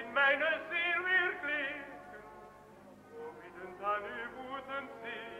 in meiner Seele wirklich, wo wir denn dann übuten sie,